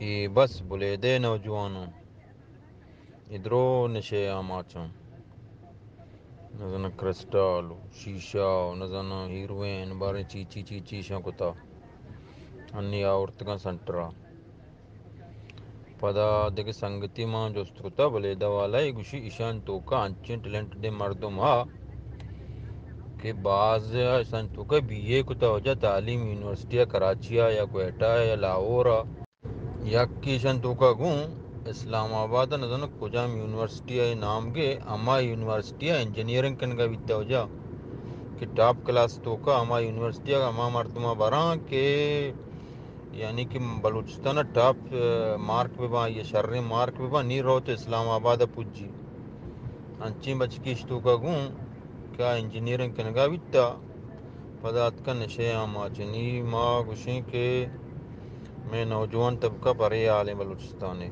E bas buleede navjuano idro nishee amacham nazana kristal shisha nazana heroin bare chichi chichi shakuta अन्य आवर्तक संटरा पदाधिक संगति माँ जोस्तुता बलेदा वाला गुशी Ishan तोका अंचिन talent they मर्दम हा के बाज संतुका बीए कुता हो जा तालीम यूनिवर्सिटी कराची या क्वेटा या लाहौर यक्की संतुका गु इस्लामाबाद नजन कुजाम यूनिवर्सिटी नाम के अमा यूनिवर्सिटी इंजीनियरिंग कन का विद्या हो जा कि टॉप क्लास तो का अमा यूनिवर्सिटी अमा मर्दमा बरा के, यानी कि बलूचिस्तान टॉप मार्क बा, ये शर्री मार्क बा नी रो तो इस्लामाबाद पुज्जी। अंची बचकी का गु क्या इंजीनियरिंग कनगा वित्ता पदार्थ का नशे आमाचनी माँ गुशी के मैं नौजवान तबका परे आले बलूचिस्तान